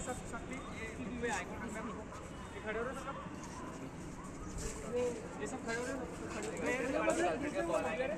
सब ये खड़े हो रहे सब ये सब खड़े हो रहे खड़े हो रहे